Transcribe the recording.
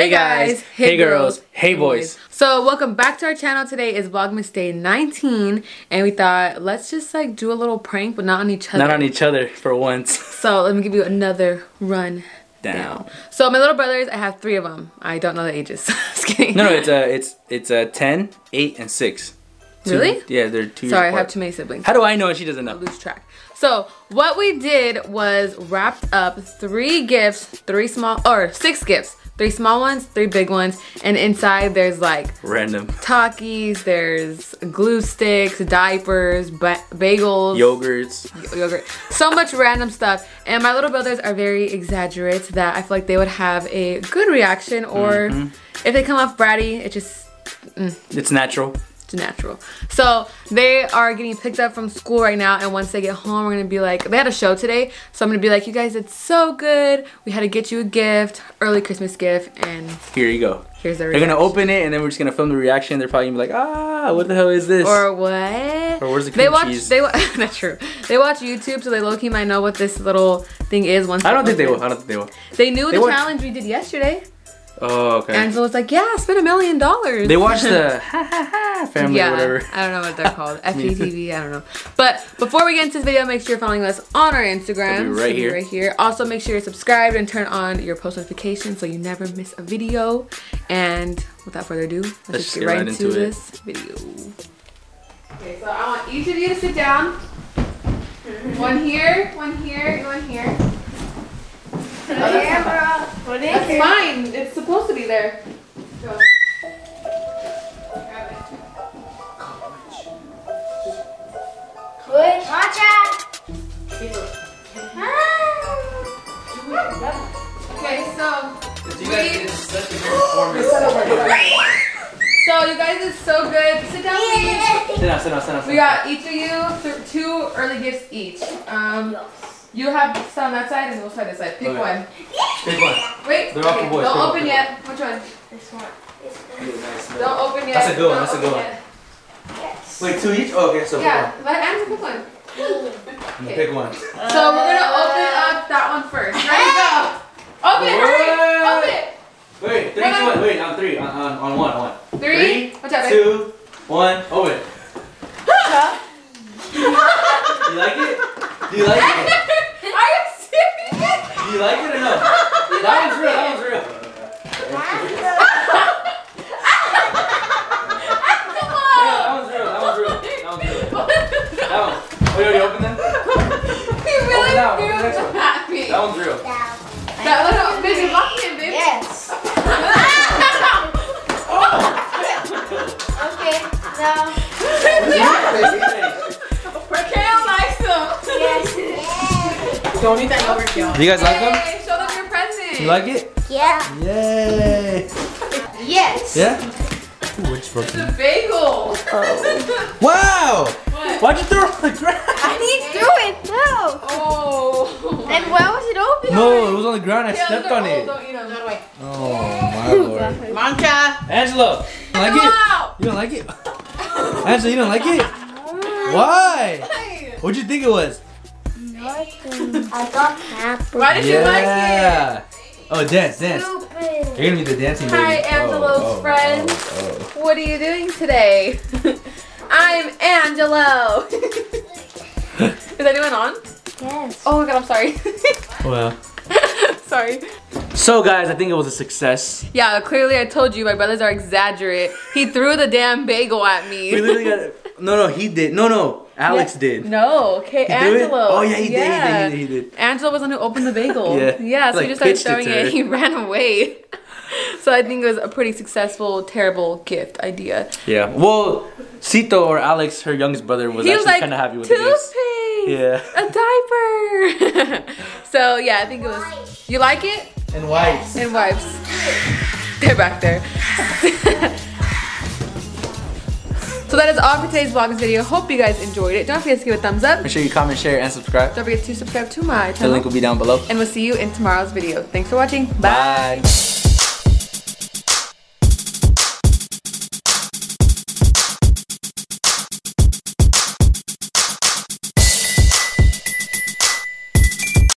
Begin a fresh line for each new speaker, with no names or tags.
Hey guys, hey girls, hey boys.
So welcome back to our channel. Today is Vlogmas Day 19 and we thought let's just like do a little prank but not on each other.
Not on each other for once.
So let me give you another run
Down.
down. So my little brothers, I have three of them. I don't know the ages. Just kidding.
No, no, it's uh, it's it's uh, 10, 8, and 6. Two-
Really?
Yeah, they're two years
Sorry, I have too many siblings.
How do I know and she doesn't know?
I
know?
lose track. So what we did was wrapped up three gifts, three small or six gifts, three small ones, three big ones, and inside there's like
Random.
Takis, there's glue sticks, diapers, ba- bagels,
Yogurts.
yogurt, so much random stuff. And my little brothers are very exaggerate that I feel like they would have a good reaction, or mm-hmm. if they come off bratty, it just mm.
It's natural.
It's natural. So they are getting picked up from school right now, and once they get home, we're gonna be like, they had a show today, so I'm gonna be like, you guys did so good. We had to get you a gift, early Christmas gift, and
Here you go.
here's the
They're gonna open it and then we're just gonna film the reaction. They're probably gonna be like, ah, what the hell is this?
Or what?
Or where's the
they
cream
watch?
cheese?
They wa- that's true. They watch YouTube, so they low key might know what this little thing is. Once
I don't think they will. I don't think they will.
They knew
They
the
watch-
challenge we did yesterday.
Oh, okay.
Was like, "Yeah, spend a million dollars."
they watch the ha ha ha family
yeah,
or whatever.
I don't know what they're called. FETV, I don't know. But before we get into this video, make sure you're following us on our Instagram.
Right here.
Right here. Also, make sure you're subscribed and turn on your post notifications so you never miss a video. And without further ado, let's, just get, right, into,
it.
this video. Okay, so I want each of you to sit down. One here, one here, one here.
Camera. What is
That's
it?
mine. It's supposed to be there. Go. Grab it.
Good. Watch out.
Okay, so
You
guys did so you guys did so good. Sit down, please.
Sit down, sit down, sit down.
We got each of you two early gifts each. Um, you have some on that side and we'll try this side. Pick
Okay.
one.
Pick one.
Wait.
They're all for
okay,
boys.
Don't
Pick
open
pick
yet. Which one?
This one. This one.
Don't open yet.
That's a good one, that's a good one.
Yes.
Wait, two each? Oh, okay, so
Yeah, let Andrew pick one.
pick one. Pick one.
So we're gonna open up that one first. Ready, go. Open it, hurry. Open it.
Wait, three,
One
two,
on-
one. Wait, on three. On, on, on one, on one.
Three. Watch out,
two, one. Open. You like it? Do you like it?
Are you serious?
Do you like it or no? That one's real. That one's real.
Come
Yeah,
on.
that one's real. That one's real. That one's real. That one. Oh, you already opened them?
He really
Open that one, open the next
threw
one.
them at me.
That one's real.
Down.
That little baby bucket, baby.
Yes. Okay. Now.
Raquel likes them.
Yes.
Don't need that overkill.
Do you guys like them? You like it?
Yeah.
Yay.
Yes.
Yeah? Ooh, it's
It's a bagel.
Wow!
What?
Why'd you throw it on the ground?
I need through it. No.
Oh.
And why was it open?
No, it was on the ground. I
Yeah,
stepped on it.
Don't eat them.
Oh my lord.
Mancha.
Angelo, you like it? You don't like it? Angelo, you don't like it? Why?
Hey.
What'd you think it was?
Nothing. I got happy.
Why did you like it?
Yeah. Oh, dance, dance.
Stupid.
You're gonna be the dancing baby.
Hi, Angelo's
oh, oh
friend.
Oh, oh, oh.
What are you doing today? I'm Angelo. Is anyone on?
Yes.
Oh my god, I'm sorry.
Well.
sorry.
So guys, I think it was a success.
Yeah, clearly I told you my brothers are exaggerate. He threw the damn bagel at me.
We literally got. No, no, he did. No, no, Alex
Yeah.
did.
No, okay,
He do it?
Angelo.
Oh yeah, he did. He did. He did. He did.
Angelo was the one who opened the bagel.
Yeah.
Yeah, so
Like,
he just started
pitched it
it.
her.
He ran away. so I think it was a pretty successful, terrible gift idea.
Yeah. Well, Cito or Alex, her youngest brother, was
he
actually
like
kind of happy with the gifts.
toothpaste,
Yeah.
a diaper. so yeah, I think it was. You like it?
And wipes.
And wipes. They're back there. So that is all for today's vlogmas video. Hope you guys enjoyed it. Don't forget to give it a thumbs up.
Make sure you comment, share, and subscribe.
Don't forget to subscribe to my channel.
The link will be down below.
And we'll see you in tomorrow's video. Thanks for watching.
Bye.